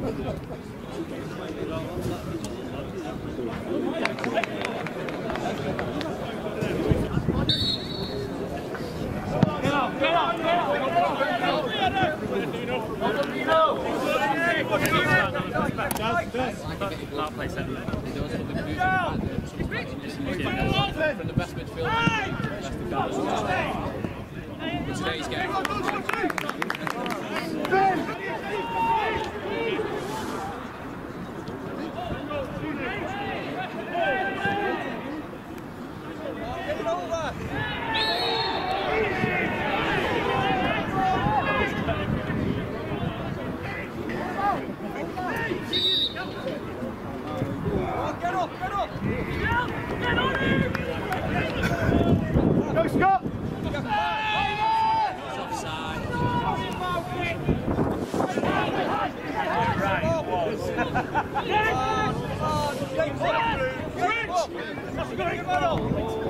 From the best midfield, best defender. But today's game. Go, Mitch,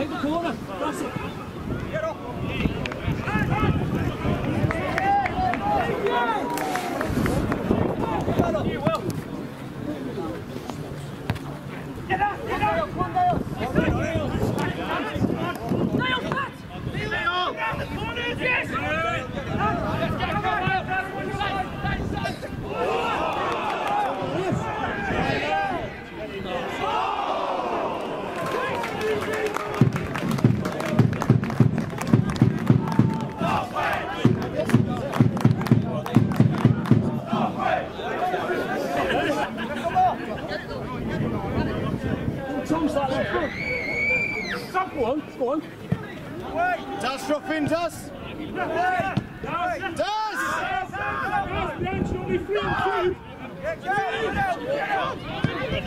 Take the corner. That's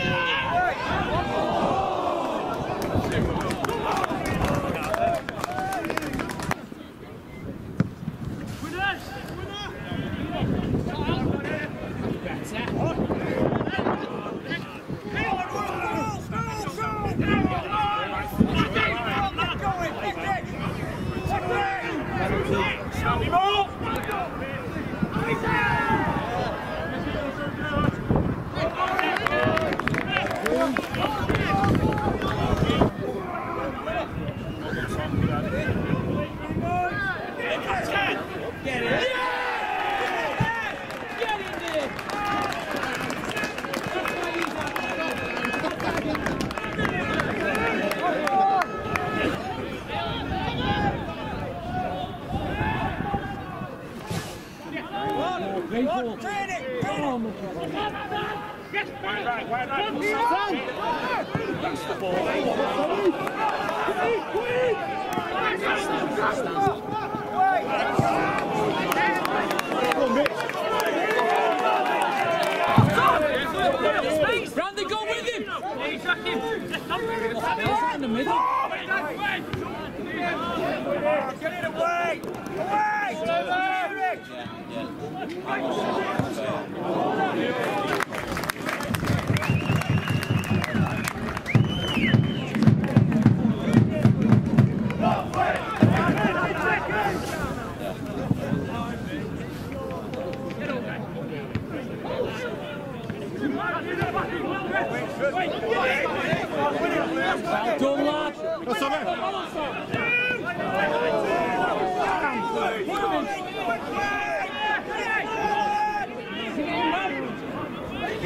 Right, Dunlap! That's all right.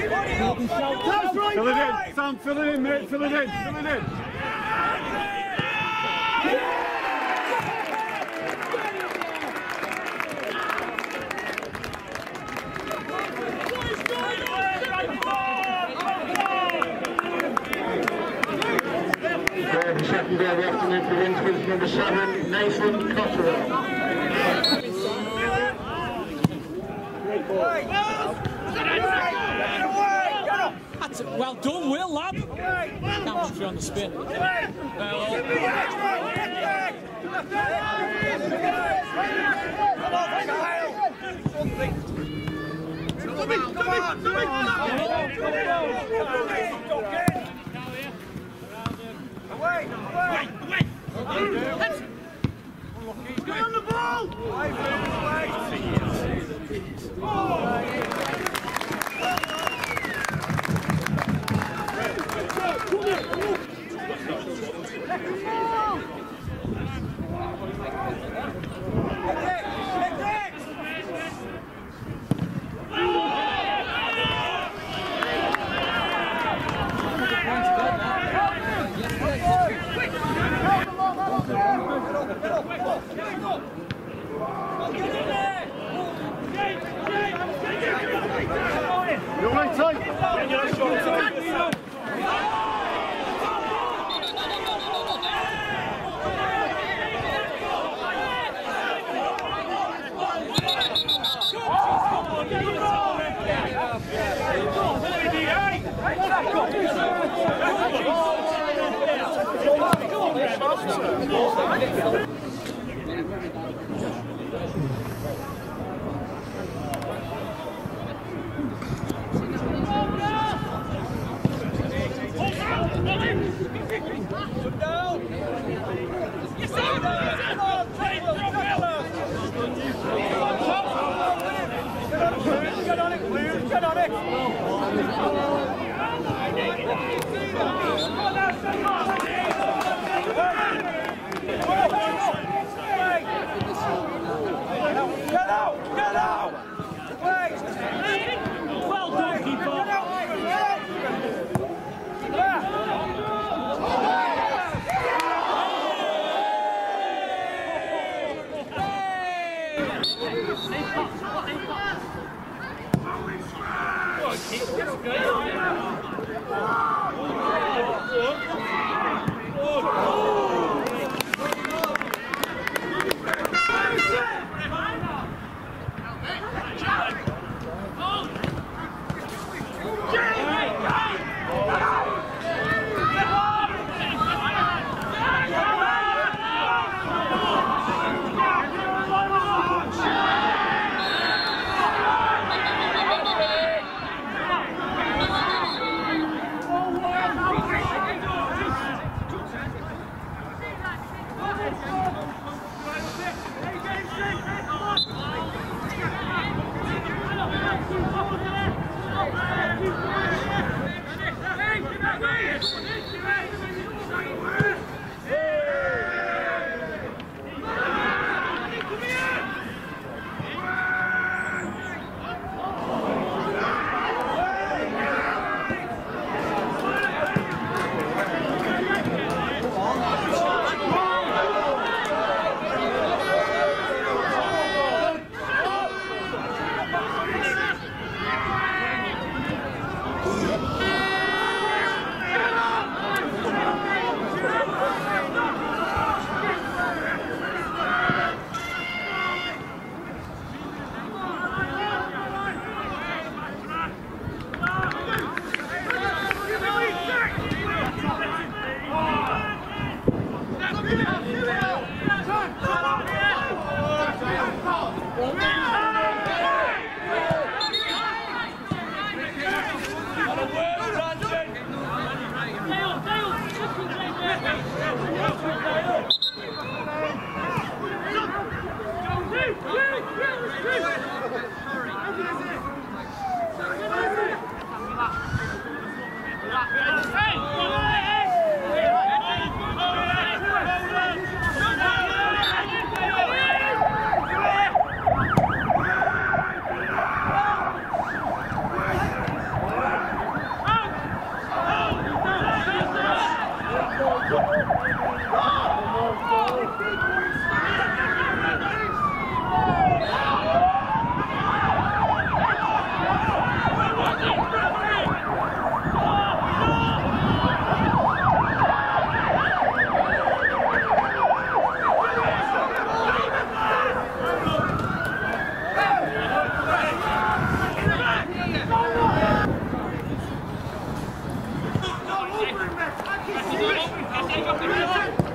Fill it in. Sam, fill it in, mate. Fill it in. Fill it in. Second goal of the afternoon for Winsford's number seven, Nathan Cotterill. Well done, Will, lad. You on the spin. You're right, tight. Get Oh, Yeah. ¡Vamos! ¡Vamos! ¡Vamos! ¡Vamos!